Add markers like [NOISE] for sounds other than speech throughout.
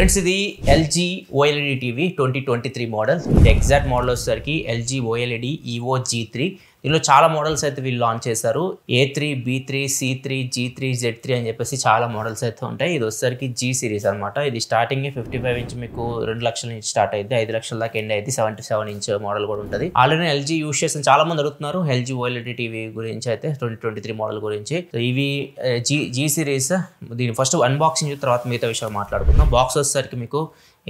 Friends ఇది LG OLED TV twenty twenty three model. Exact model వచ్చేసరికి LG OLED evo G three. దీనిలో చాలా models అయితే వీళ్ళు లాంచ్ చేశారు. A three B three C three G three Z three అని చెప్పేసి చాలా మోడల్స్ అయితే ఉంటాయి. ఇది వచ్చేసరికి జీ సిరీస్ అనమాట ఇది స్టార్టింగ్ ఫిఫ్టీ ఫైవ్ ఇంచ్ మీకు రెండు లక్షల నుంచి స్టార్ట్ అయింది ఐదు లక్షల దాకా ఎండ్ అయితే సెవెంటీ సెవెన్ ఇంచ్ మోడల్ కూడా ఉంటుంది. ఆల్రెడీ ఎల్జీ యూస్ చేసిన చాలా మంది అడుగుతున్నారు. ఎల్జీ ఓఎల్ఈడి టీవీ గురించి అయితే ట్వంటీ ట్వంటీ త్రీ మోడల్ గురించి ఇవి జీ జీ సిరీస్ దీని ఫస్ట్ అన్బాక్సింగ్ తర్వాత మిగతా విషయాలు మాట్లాడుకుందాం. బాక్స్ వచ్చేసరికి మీకు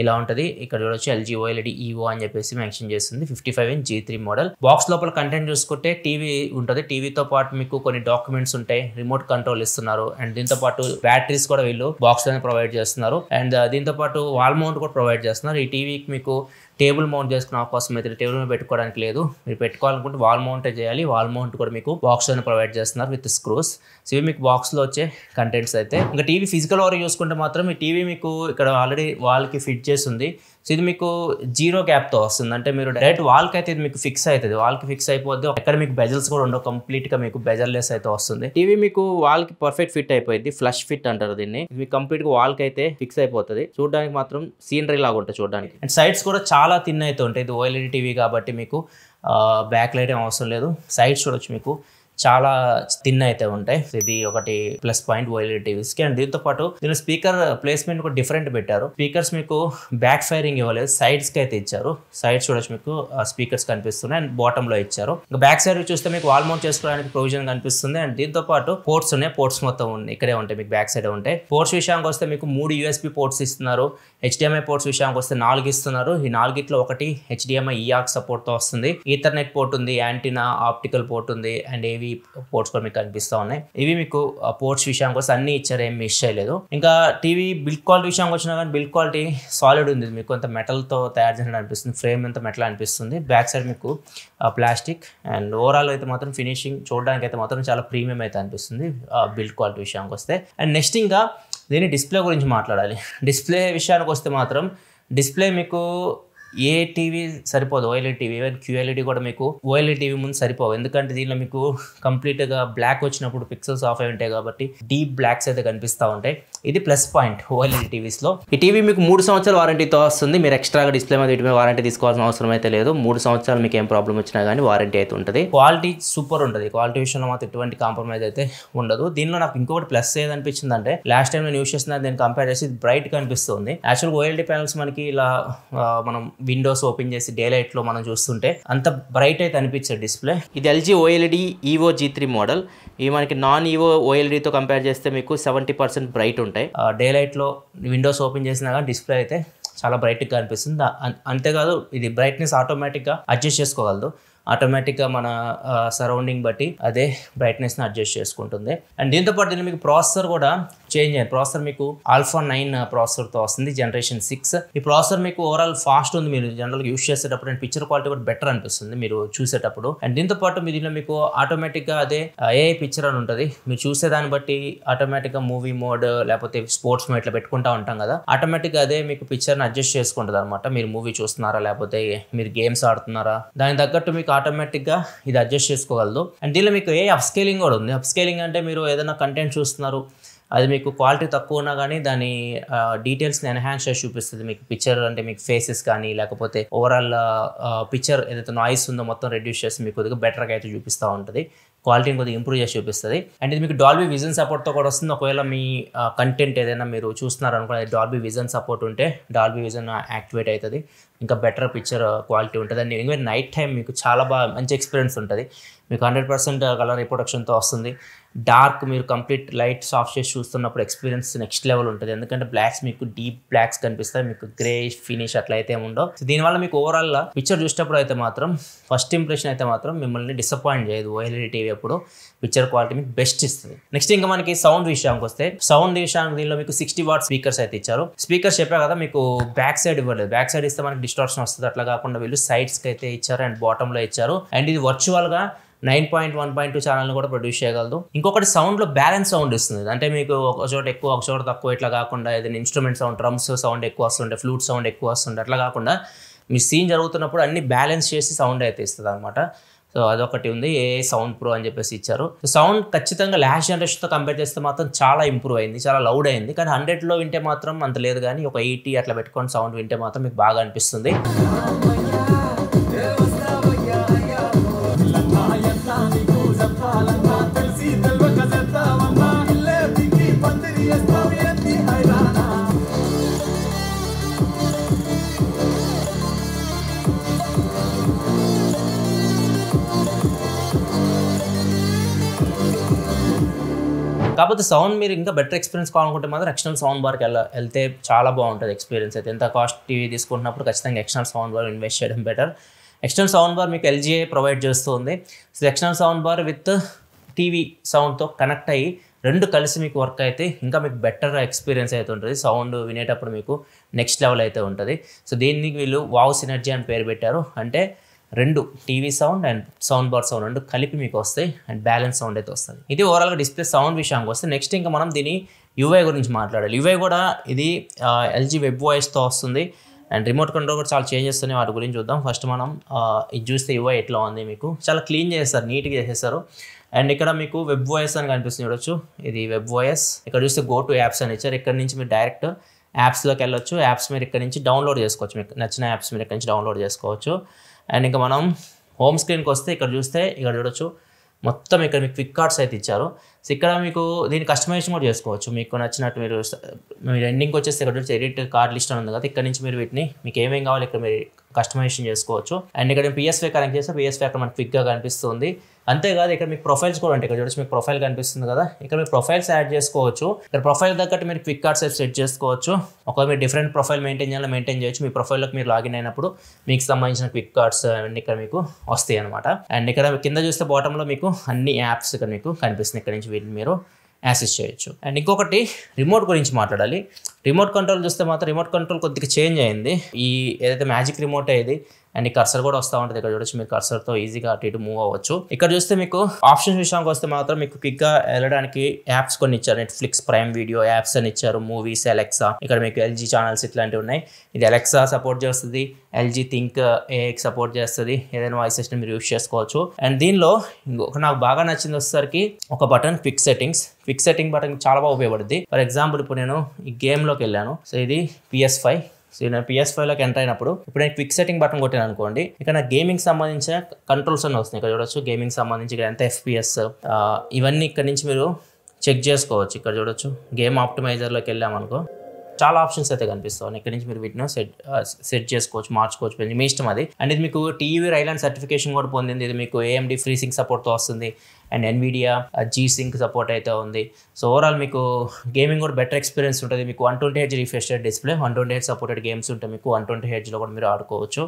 ఇలా ఉంటుంది. ఇక్కడ చూడొచ్చు ఎల్జీ ఓఎల్ఈడి ఈఓ అని చెప్పేసి మెన్షన్ చేస్తుంది. Fifty five inch G three model. Box లోపల కంటెంట్ చూసుకుంటే టీవీ ఉంటుంది. టీవీతో పాటు మీకు కొన్ని డాక్యుమెంట్స్ ఉంటాయి. రిమోట్ కంట్రోల్ ఇస్తున్నారు. అండ్ దీంతో పాటు బ్యాటరీస్ కూడా వీళ్ళు బాక్స్లోనే ప్రొవైడ్ చేస్తున్నారు. అండ్ దీంతో పాటు వాల్ మౌంట్ కూడా ప్రొవైడ్ చేస్తున్నారు. ఈ టీవీకి మీకు టేబుల్ మౌంట్ చేసుకునే అవకాశం అయితే టేబుల్ మీద పెట్టుకోవడానికి లేదు. మీరు పెట్టుకోవాలనుకుంటే వాల్ మౌంటే చేయాలి. వాల్ మౌంట్ కూడా మీకు బాక్స్లోనే ప్రొవైడ్ చేస్తున్నారు విత్ స్క్రూస్ సో ఇవి మీకు బాక్స్లో వచ్చే కంటెంట్స్ అయితే. ఇంకా టీవీ ఫిజికల్ వరకు చూసుకుంటే మాత్రం ఈ టీవీ మీకు ఇక్కడ ఆల్రెడీ వాల్కి ఫిట్ చేసి ఉంది. సో ఇది మీకు జీరో గ్యాప్తో వస్తుంది. అంటే మీరు డైరెక్ట్ వాల్కి అయితే ఇది మీకు ఫిక్స్ అవుతుంది. వాల్కి ఫిక్స్ అయిపోద్ది. ఎక్కడ మీకు బెజల్స్ కూడా ఉండవు. కంప్లీట్గా మీకు బెజల్లెస్ అయితే వస్తుంది. టీవీ మీకు వాల్కి పర్ఫెక్ట్ ఫిట్ అయిపోయింది. ఫ్లష్ ఫిట్ అంటారు దీన్ని. ఇది మీకు కంప్లీట్గా అయితే ఫిక్స్ అయిపోతుంది. చూడడానికి మాత్రం సీనరీ లాగా ఉంటుంది చూడడానికి. అండ్ సైడ్స్ కూడా చాలా థిన్ అయితే ఉంటాయి. ఇది ఓఎల్ఈడి టీవీ కాబట్టి మీకు బ్యాక్ లైట్ ఏం అవసరం లేదు. సైడ్స్ చూడొచ్చు మీకు. చాలా థిన్ అయితే ఉంటాయి. ఇది ఒకటి ప్లస్ పాయింట్ ఓఎల్ఈడి టీవీస్కి అండ్ దీంతో పాటు దీని స్పీకర్ ప్లేస్మెంట్ కూడా డిఫరెంట్ పెట్టారు. స్పీకర్స్ మీకు బ్యాక్ ఫైరింగ్ ఇవ్వలేదు. సైడ్స్కి అయితే ఇచ్చారు. సైడ్స్ చూడొచ్చు మీకు. స్పీకర్స్ కనిపిస్తున్నాయి అండ్ బాటమ్లో ఇచ్చారు. ఇంకా బ్యాక్ సైడ్ చూస్తే మీకు వాల్ మౌంట్ చేసుకోవడానికి ప్రొవిజన్ కనిపిస్తుంది. అండ్ దీంతో పాటు పోర్ట్స్ ఉన్నాయి. పోర్ట్స్ మొత్తం ఉన్నాయి. ఇక్కడే ఉంటాయి. మీకు బ్యాక్ సైడ్ ఉంటాయి. పోర్ట్స్ విషయానికి వస్తే మీకు మూడు యూఎస్పి పోర్ట్స్ ఇస్తున్నారు. హెచ్డిఎంఐ పోర్ట్స్ విషయానికి వస్తే నాలుగు ఇస్తున్నారు. ఈ నాలుగిట్లో ఒకటి హెచ్డిఎంఐ ఈఆక్ సపోర్ట్తో వస్తుంది. ఈథర్నెట్ పోర్ట్ ఉంది. యాంటీనా ఆప్టికల్ పోర్ట్ ఉంది. అండ్ ఏవి పోర్ట్స్ కూడా మీకు కనిపిస్తూ ఉన్నాయి. ఇవి మీకు పోర్ట్స్ విషయానికి వస్తే అన్ని ఇచ్చారు ఏం మిస్ చేయలేదు. ఇంకా టీవీ బిల్డ్ క్వాలిటీ విషయానికి వచ్చినా కానీ బిల్డ్ క్వాలిటీ సాలిడ్ ఉంది. మీకు కొంత మెటల్తో తయారు చేసినట్టు అనిపిస్తుంది. ఫ్రేమ్ అంత మెటల్ అనిపిస్తుంది. బ్యాక్ సైడ్ మీకు ప్లాస్టిక్ అండ్ ఓవరాల్ అయితే మాత్రం ఫినిషింగ్ చూడడానికి అయితే మాత్రం చాలా ప్రీమియం అయితే అనిపిస్తుంది బిల్డ్ క్వాలిటీ విషయానికి వస్తే. అండ్ నెక్స్ట్ ఇంకా దీని డిస్ప్లే గురించి మాట్లాడాలి. [LAUGHS] డిస్ప్లే విషయానికి వస్తే మాత్రం డిస్ప్లే మీకు ఏ టీవీ సరిపోదు? OLED TV. ఈవెన్ క్యూఎల్ఈడి కూడా మీకు ఓఎల్ఈడి టీవీ ముందు సరిపోవు. ఎందుకంటే దీనిలో మీకు కంప్లీట్గా బ్లాక్ వచ్చినప్పుడు పిక్సెల్స్ ఆఫ్ అయి ఉంటాయి కాబట్టి డీప్ బ్లాక్స్ అయితే కనిపిస్తూ ఉంటాయి. ఇది ప్లస్ పాయింట్ ఓఎల్ఈడి టీవీస్లో ఈ టీవీ మీకు మూడు సంవత్సరాల వారంటీతో వస్తుంది. మీరు ఎక్స్ట్రాగా డిస్ప్లే మీద వీటి మీద వారంటీ తీసుకోవాల్సిన అవసరం అయితే లేదు. మూడు సంవత్సరాలు మీకు ఏం ప్రాబ్లం వచ్చినా కానీ వారంటీ అయితే ఉంటుంది. క్వాలిటీ సూపర్ ఉంటుంది క్వాలిటీ విషయంలో మాత్రం ఎటువంటి కాంప్రమైజ్ అయితే ఉండదు. దీనిలో నాకు ఇంకొకటి ప్లస్ ఏదనిపించింది అంటే లాస్ట్ టైం నేను యూస్ చేసిన దీన్ని కంపేర్ చేసి బ్రైట్ కనిపిస్తుంది. యాక్చువల్ ఓఎల్ఈడి ప్యానల్స్ మనకి ఇలా మనం విండోస్ ఓపెన్ చేసి డే లైట్లో మనం చూస్తుంటే అంత బ్రైట్ అయితే అనిపించదు డిస్ప్లే. ఇది LG OLED evo G three model. ఇవి మనకి నాన్ ఈవో ఓఎల్ఈడితో కంపేర్ చేస్తే మీకు సెవెంటీ పర్సెంట్ బ్రైట్ ఉంటాయి. డే లైట్లో విండోస్ ఓపెన్ చేసినా కానీ డిస్ప్లే అయితే చాలా బ్రైట్గా కనిపిస్తుంది అ- అంతేకాదు ఇది బ్రైట్నెస్ ఆటోమేటిక్గా అడ్జస్ట్ చేసుకోగలదు. ఆటోమేటిక్గా మన సరౌండింగ్ బట్టి అదే బ్రైట్నెస్ని అడ్జస్ట్ చేసుకుంటుంది. అండ్ దీంతో పాటు దీనిలో మీకు ప్రాసెసర్ కూడా చేంజ్ అయింది ప్రాసెసర్ మీకు ఆల్ఫా నైన్ ప్రాసెసర్తో వస్తుంది జనరేషన్ సిక్స్. ఈ ప్రాసెసర్ మీకు ఓవరాల్ ఫాస్ట్ ఉంది మీరు జనరల్గా యూస్ చేసేటప్పుడు అండ్ పిక్చర్ క్వాలిటీ కూడా బెటర్ అనిపిస్తుంది మీరు చూసేటప్పుడు. అండ్ దీంతో పాటు మీ దీనిలో మీకు ఆటోమేటిక్గా అదే ఏఐ పిక్చర్ అని ఉంటుంది. మీరు చూసే దాన్ని బట్టి ఆటోమేటిక్గా మూవీ మోడ్ లేకపోతే స్పోర్ట్స్ మోడ్ ఇట్లా పెట్టుకుంటా ఉంటాం కదా ఆటోమేటిక్గా అదే మీకు పిక్చర్ని అడ్జస్ట్ చేసుకుంటుంది అనమాట మీరు మూవీ చూస్తున్నారా లేకపోతే మీరు గేమ్స్ ఆడుతున్నారా దానికి తగ్గట్టు మీకు ఆటోమేటిక్గా ఇది అడ్జస్ట్ చేసుకోగలదు. అండ్ దీనిలో మీకు ఏ అప్స్కేలింగ్ కూడా ఉంది. అప్స్కేలింగ్ అంటే మీరు ఏదైనా కంటెంట్ చూస్తున్నారు అది మీకు క్వాలిటీ తక్కువ ఉన్నా కానీ దాని డీటెయిల్స్ని ఎన్హాన్స్ చేసి చూపిస్తుంది. మీకు పిక్చర్ అంటే మీకు ఫేసెస్ కానీ లేకపోతే ఓవరాల్ పిక్చర్ ఏదైతే నాయిస్ ఉందో మొత్తం రెడ్యూస్ చేసి మీకు కొద్దిగా బెటర్గా అయితే చూపిస్తూ ఉంటుంది. క్వాలిటీని కొద్దిగా ఇంప్రూవ్ చేసి చూపిస్తుంది. అండ్ ఇది మీకు డాల్బీ విజన్ సపోర్ట్తో కూడా వస్తుంది. ఒకవేళ మీ కంటెంట్ ఏదైనా మీరు చూస్తున్నారు అనుకో డాల్బీ విజన్ సపోర్ట్ ఉంటే డాల్బీ విజన్ యాక్టివేట్ అవుతుంది. ఇంకా బెటర్ పిక్చర్ క్వాలిటీ ఉంటుంది. అండ్ ఎందుకంటే నైట్ టైం మీకు చాలా బాగా మంచి ఎక్స్పీరియన్స్ ఉంటుంది. మీకు హండ్రెడ్ పర్సెంట్ కలర్ రిప్రొడక్షన్తో వస్తుంది. డార్క్ మీరు కంప్లీట్ లైట్ సాఫ్ట్ చేసి చూస్తున్నప్పుడు ఎక్స్పీరియన్స్ నెక్స్ట్ లెవెల్ ఉంటుంది. ఎందుకంటే బ్లాక్స్ మీకు డీప్ బ్లాక్స్ కనిపిస్తాయి. మీకు గ్రే ఫినిష్ అట్లా అయితే ఉండవు. సో దీనివల్ల మీకు ఓవరాల్ పిక్చర్ చూసేటప్పుడు అయితే మాత్రం ఫస్ట్ ఇంప్రెషన్ అయితే మాత్రం మిమ్మల్ని డిసప్పాయింట్ చేయదు. ఓఎల్ఈడి టీవీ అప్పుడు పిక్చర్ క్వాలిటీ మీకు బెస్ట్ ఇస్తుంది. నెక్స్ట్ ఇంకా మనకి సౌండ్ విషయానికి వస్తే సౌండ్ విషయానికి దీనిలో మీకు సిక్స్టీ వాట్ స్పీకర్స్ అయితే ఇచ్చారు. స్పీకర్స్ చెప్పా కదా మీకు బ్యాక్ సైడ్ ఇవ్వలేదు. బ్యాక్ సైడ్ ఇస్తే మనకి డిస్టార్షన్ వస్తుంది. అట్లా కాకుండా వీళ్ళు సైడ్స్కి అయితే ఇచ్చారు అండ్ బాటంలో ఇచ్చారు. అండ్ ఇది వర్చువల్గా nine point one point two ఛానల్ని కూడా ప్రొడ్యూస్ చేయగలదు. ఇంకొకటి సౌండ్లో బ్యాలెన్స్ సౌండ్ ఇస్తుంది. అంటే మీకు ఒక చోట ఎక్కువ ఒక చోట తక్కువ ఇట్లా కాకుండా ఏదైనా ఇన్స్ట్రుమెంట్ సౌండ్ డ్రమ్స్ సౌండ్ ఎక్కువ వస్తుండే ఫ్లూట్ సౌండ్ ఎక్కువ వస్తుండే అట్లా కాకుండా మీ సీన్ జరుగుతున్నప్పుడు అన్ని బ్యాలెన్స్ చేసి సౌండ్ అయితే ఇస్తుంది అనమాట సో అదొకటి ఉంది ఏ సౌండ్ ప్రో అని చెప్పేసి ఇచ్చారు. సౌండ్ ఖచ్చితంగా లాస్ట్ జనరేషన్తో కంపేర్ చేస్తే మాత్రం చాలా ఇంప్రూవ్ అయింది చాలా లౌడ్ అయింది. కానీ హండ్రెడ్లో వింటే మాత్రం అంత లేదు కానీ ఒక ఎయిటీ అట్లా పెట్టుకొని సౌండ్ వింటే మాత్రం మీకు బాగా అనిపిస్తుంది. కాకపోతే సౌండ్ మీరు ఇంకా బెటర్ ఎక్స్పీరియన్స్ కావాలనుకుంటే మాత్రం ఎక్స్టర్నల్ సౌండ్ బార్కి వెళ్ళ వెళ్తే చాలా బాగుంటుంది ఎక్స్పీరియన్స్ అయితే. ఎంత కాస్ట్ టీవీ తీసుకుంటున్నప్పుడు ఖచ్చితంగా ఎక్స్టర్నల్ సౌండ్ బార్ ఇన్వెస్ట్ చేయడం బెటర్ ఎక్స్టర్నల్ సౌండ్ బార్ మీకు ఎల్జీఏ ప్రొవైడ్ చేస్తుంది. So external sound bar with TV సౌండ్తో connect అయ్యి రెండు కలిసి మీకు వర్క్ అయితే ఇంకా మీకు బెటర్ ఎక్స్పీరియన్స్ అయితే ఉంటుంది. సౌండ్ వినేటప్పుడు మీకు నెక్స్ట్ లెవెల్ అయితే ఉంటుంది. సో దీనికి వీళ్ళు వావ్ సినర్జీ అని పేరు పెట్టారు. అంటే రెండు TV sound and sound bar sound రెండు కలిపి మీకు వస్తాయి అండ్ బ్యాలెన్స్ సౌండ్ అయితే వస్తుంది. ఇది ఓవరాల్గా డిస్ప్లే సౌండ్ విషయానికి వస్తే నెక్స్ట్ ఇంకా మనం దీని యూఐ గురించి మాట్లాడాలి. యూఐ కూడా ఇది ఎల్జీ వెబ్ వాయిస్తో వస్తుంది. అండ్ రిమోట్ కంట్రోల్ కూడా చాలా చేంజ్ చేస్తున్నాయి వాటి గురించి చూద్దాం. ఫస్ట్ మనం ఇది చూస్తే యూఐ ఎట్లా ఉంది మీకు? చాలా క్లీన్ చేస్తారు నీట్గా చేసేస్తారు అండ్ ఇక్కడ మీకు వెబ్ వాయిస్ అని కనిపిస్తుంది చూడొచ్చు. ఇది వెబ్ వాయిస్ ఇక్కడ చూస్తే గో టు యాప్స్ అని ఇచ్చారు. ఇక్కడ నుంచి మీరు డైరెక్ట్ యాప్స్లోకి వెళ్ళొచ్చు. యాప్స్ మీరు ఇక్కడ నుంచి డౌన్లోడ్ చేసుకోవచ్చు. మీకు నచ్చిన యాప్స్ మీరు ఇక్కడ నుంచి డౌన్లోడ్ చేసుకోవచ్చు. అండ్ ఇంకా మనం హోమ్ స్క్రీన్కి వస్తే ఇక్కడ చూస్తే ఇక్కడ చూడొచ్చు. మొత్తం ఇక్కడ మీకు క్విక్ కార్డ్స్ అయితే ఇచ్చారు. సో ఇక్కడ మీకు దీన్ని కస్టమైజేషన్ కూడా చేసుకోవచ్చు. మీకు నచ్చినట్టు మీరు మీరు ఎండింగ్కి వచ్చేసి ఇక్కడ నుంచి ఎడిట్ కార్డ్ లిస్ట్ అని ఉంది కదా. ఇక్కడ నుంచి మీరు వీటిని మీకు ఏమేమి కావాలి ఇక్కడ మీరు కస్టమైజేషన్ చేసుకోవచ్చు. అండ్ ఇక్కడ పిఎస్వే కనెక్ట్ చేస్తే పిఎస్వే అక్కడ మనకి క్విక్గా కనిపిస్తుంది. అంతేకాదు ఇక్కడ మీకు ప్రొఫైల్స్ కూడా ఉంటాయి. ఇక్కడ చూడొచ్చు మీకు ప్రొఫైల్ కనిపిస్తుంది కదా. ఇక్కడ మీరు ప్రొఫైల్స్ యాడ్ చేసుకోవచ్చు. ఇక్కడ ప్రొఫైల్ తగ్గట్టు మీరు క్విక్ కార్డ్స్ సెట్ చేసుకోవచ్చు. ఒకవేళ మీరు డిఫరెంట్ ప్రొఫైల్ మెయింటైన్ చేయాలి మెయింటైన్ చేయొచ్చు. మీ ప్రొఫైల్లోకి మీరు లాగిన్ అయినప్పుడు మీకు సంబంధించిన క్విక్ కార్డ్స్ అవన్నీ ఇక్కడ మీకు వస్తాయి అనమాట అండ్ ఇక్కడ కింద చూస్తే బాటంలో మీకు అన్ని యాప్స్ ఇక్కడ మీకు కనిపిస్తుంది ఇక్కడ నుంచి వీటిని మీరు యాసెస్ చేయొచ్చు. అండ్ ఇంకొకటి రిమోట్ గురించి మాట్లాడాలి. రిమోట్ కంట్రోల్ చూస్తే మాత్రం రిమోట్ కంట్రోల్ కొద్దిగా చేంజ్ అయింది. ఈ ఏదైతే మ్యాజిక్ రిమోట్ అయ్యేది అండ్ ఈ కర్సర్ కూడా వస్తూ ఉంటుంది ఇక్కడ చూడొచ్చు మీరు కర్సర్తో ఈజీగా అటు ఇటు మూవ్ అవ్వచ్చు. ఇక్కడ చూస్తే మీకు ఆప్షన్స్ విషయానికి వస్తే మాత్రం మీకు క్విక్గా వెళ్ళడానికి యాప్స్ కొన్ని ఇచ్చారు. నెట్ఫ్లిక్స్ ప్రైమ్ వీడియో యాప్స్ అని ఇచ్చారు మూవీస్ అలెక్సా ఇక్కడ మీకు ఎల్జీ ఛానల్స్ ఇట్లాంటివి ఉన్నాయి. ఇది అలెక్సా సపోర్ట్ చేస్తుంది ఎల్జీ థింక్ ఏఎక్ సపోర్ట్ చేస్తుంది. ఏదైనా వాయిస్ సిస్టమ్ మీరు యూస్ చేసుకోవచ్చు. అండ్ దీనిలో ఇంకొక నాకు బాగా నచ్చింది వచ్చేసరికి ఒక button quick settings quick setting button చాలా బాగా ఉపయోగపడుతుంది ఫర్ ఎగ్జాంపుల్ ఇప్పుడు నేను ఈ లోకి వెళ్ళాను. సో ఇది పిఎస్ ఫైవ్ సో నేను పిఎస్ ఫైవ్లోకి ఎంటర్ అయినప్పుడు ఇప్పుడు నేను క్విక్ సెట్టింగ్ బటన్ కొట్టాను అనుకోండి. ఇక్కడ గేమింగ్ సంబంధించిన కంట్రోల్స్ అన్నీ వస్తున్నాయి. ఇక్కడ చూడొచ్చు గేమింగ్ సంబంధించి ఇక్కడ ఎంత ఎఫ్పిఎస్ ఇవన్నీ ఇక్కడ నుంచి మీరు చెక్ చేసుకోవచ్చు. ఇక్కడ చూడొచ్చు గేమ్ ఆప్టిమైజర్లోకి వెళ్ళామనుకో చాలా ఆప్షన్స్ అయితే కనిపిస్తాయి. ఇక్కడ నుంచి మీరు వీటిని సెట్ సెట్ చేసుకోవచ్చు మార్చుకోవచ్చు. మీ ఇష్టం అది. అండ్ ఇది మీకు టీవీ రైలాండ్ సర్టిఫికేషన్ కూడా పొందింది. ఇది మీకు ఏఎండి ఫ్రీ సింక్ సపోర్ట్తో వస్తుంది. And Nvidia G sync support అయితే ఉంది. సో ఓవరాల్ మీకు గేమింగ్ కూడా బెటర్ ఎక్స్పీరియన్స్ ఉంటుంది. మీకు one twenty H refreshed display one twenty H supported games ఉంటాయి మీకు వన్ ట్వంటీ హెచ్లో కూడా మీరు ఆడుకోవచ్చు.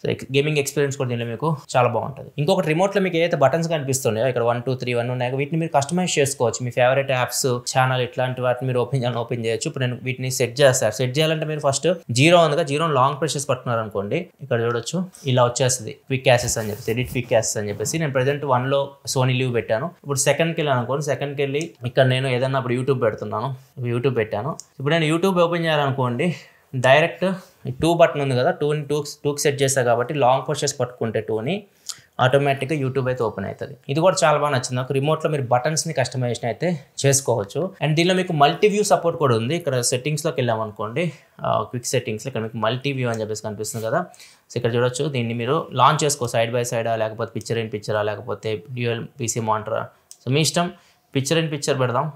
సో గేమింగ్ ఎక్స్పీరియన్స్ కూడా దీనిలో మీకు చాలా బాగుంటుంది. ఇంకొకటి రిమోట్లో మీకు ఏదైతే బటన్స్ కనిపిస్తున్నాయో ఇక్కడ వన్ టూ త్రీ వన్ ఉన్నాయి వీటిని మీరు కస్టమైజ్ చేసుకోవచ్చు. మీ ఫేవరెట్ యాప్స్ ఛానల్ ఇట్లాంటి వాటిని మీరు ఓపెన్ చేయాలని ఓపెన్ చేయొచ్చు. ఇప్పుడు నేను వీటిని సెట్ చేస్తాను సెట్ చేయాలంటే మీరు ఫస్ట్ జీరో ఉందిగా జీరో లాంగ్ ప్రెషర్స్ పట్టుకున్నారు అనుకోండి ఇక్కడ చూడొచ్చు. ఇలా వచ్చేస్తుంది. క్విక్ యాసెస్ అని చెప్పేసి ఎడిట్ క్విక్ యాసెస్ అని చెప్పేసి నేను ప్రజెంట్ వన్లో సోనీ లీవ్ పెట్టాను. ఇప్పుడు సెకండ్కి వెళ్ళాను అనుకోండి సెకండ్కి వెళ్ళి ఇక్కడ నేను ఏదన్నా ఇప్పుడు యూట్యూబ్ పెడుతున్నాను ఇప్పుడు యూట్యూబ్ పెట్టాను. ఇప్పుడు నేను యూట్యూబ్ ఓపెన్ చేయాలనుకోండి డైరెక్ట్ టూ బటన్ ఉంది కదా టూని టూ టూకి సెట్ చేస్తా కాబట్టి లాంగ్ క్వశ్చన్స్ పట్టుకుంటే టూని ఆటోమేటిక్గా యూట్యూబ్ అయితే ఓపెన్ అవుతుంది. ఇది కూడా చాలా బాగా నచ్చింది. నాకు రిమోట్లో మీరు బటన్స్ని కస్టమైజేషన్ అయితే చేసుకోవచ్చు. అండ్ దీనిలో మీకు మల్టీ వ్యూ సపోర్ట్ కూడా ఉంది. ఇక్కడ సెట్టింగ్స్లోకి వెళ్ళాం అనుకోండి. క్విక్ సెట్టింగ్స్ ఇక్కడ మీకు మల్టీ వ్యూ అని చెప్పేసి కనిపిస్తుంది కదా. సో ఇక్కడ చూడొచ్చు. దీన్ని మీరు లాంచ్ చేసుకో సైడ్ బై సైడా లేకపోతే పిక్చర్ ఇన్ పిక్చరా లేకపోతే డ్యూఎల్ పీసీ మానిటరా సో మీ ఇష్టం. పిక్చర్ ఇన్ పిక్చర్ పెడదాం.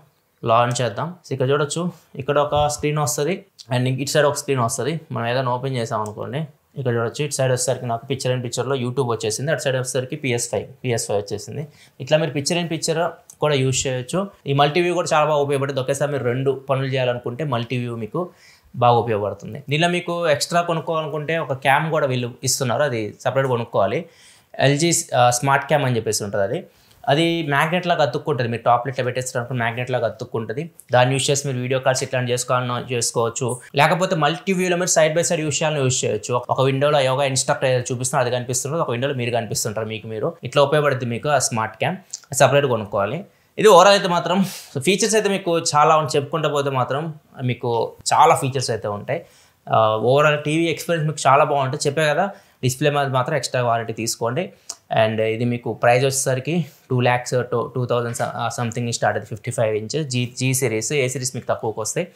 లాంచ్ చేద్దాం. సో ఇక్కడ చూడొచ్చు. ఇక్కడ ఒక స్క్రీన్ వస్తుంది. అండ్ ఇటు సైడ్ ఒక స్క్రీన్ వస్తుంది. మనం ఏదైనా ఓపెన్ చేసాం అనుకోండి. ఇక్కడ చూడొచ్చు ఇటు సైడ్ వచ్చేసరికి నాకు పిక్చర్ అండ్ పిక్చర్లో యూట్యూబ్ వచ్చేసింది. అటు సైడ్ వచ్చేసరికి పిఎస్ ఫైవ్ పిఎస్ ఫైవ్ వచ్చేసింది. ఇట్లా మీరు పిక్చర్ అండ్ పిక్చర్ కూడా యూజ్ చేయొచ్చు. ఈ మల్టీవ్యూ కూడా చాలా బాగా ఉపయోగపడుతుంది. ఒకేసారి మీరు రెండు పనులు చేయాలనుకుంటే మల్టీవ్యూ మీకు బాగా ఉపయోగపడుతుంది. దీనిలో మీకు ఎక్స్ట్రా కొనుక్కోవాలనుకుంటే ఒక క్యామ్ కూడా వీళ్ళు ఇస్తున్నారు. అది సపరేట్ కొనుక్కోవాలి. ఎల్జీ స్మార్ట్ క్యామ్ అని చెప్పేసి ఉంటుంది అది. అది మ్యాగ్నెట్ లాగా అతుక్కుంటుంది. మీరు టాప్ ఇట్లా పెట్టేసినప్పుడు మ్యాగ్నెట్ లాగా అతుక్కుంటుంది. దాన్ని యూస్ చేసి మీరు వీడియో కాల్స్ ఇట్లాంటి చేసుకోవాలని చేసుకోవచ్చు. లేకపోతే మల్టీ వ్యూలో మీరు సైడ్ బై సైడ్ యూస్ చేయాలని యూస్ చేయొచ్చు. ఒక విండోలో యోగా ఇన్స్ట్రక్టర్ ఏదో చూపిస్తున్నారు అది కనిపిస్తుంది ఒక విండోలో మీరు కనిపిస్తుంటారు మీకు మీరు. ఇట్లా ఉపయోగపడుతుంది మీకు ఆ స్మార్ట్ క్యామ్ సపరేట్ కొనుక్కోవాలి. ఇది ఓవరాల్ అయితే మాత్రం ఫీచర్స్ అయితే మీకు చాలా చెప్పుకుంటూ పోతే మాత్రం మీకు చాలా ఫీచర్స్ అయితే ఉంటాయి. ఓవరాల్ టీవీ ఎక్స్పీరియన్స్ మీకు చాలా బాగుంటుంది. చెప్పే కదా డిస్ప్లే మీద మాత్రం ఎక్స్ట్రా వారంటీ తీసుకోండి. అండ్ ఇది మీకు ప్రైస్ వచ్చేసరికి two lakhs two two thousand something start అది fifty five inch G G series A series మీకు తక్కువకి వస్తాయి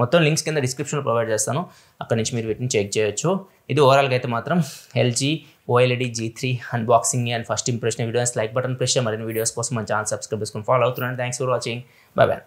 మొత్తం లింక్స్ కింద డిస్క్రిప్షన్లో ప్రొవైడ్ చేస్తాను. అక్కడ నుంచి మీరు వీటిని చెక్ చేయొచ్చు. ఇది ఓవరాల్గా అయితే మాత్రం LG OLED G three unboxing and first impression videos like button pressure మరిన్ని వీడియోస్ కోసం మన ఛానల్ సబ్స్క్రైబ్ చేసుకుని ఫాలో అవుతున్నాను thanks for watching bye bye